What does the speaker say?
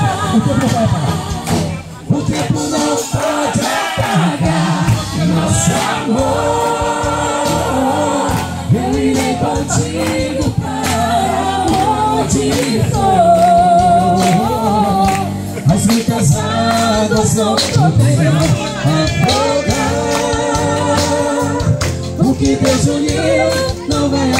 O tempo não vai apagar. O tempo não pode apagar nosso amor. Eu irei contigo para onde for. As muitas águas não poderão afogar. O que Deus uniu não vai acabar.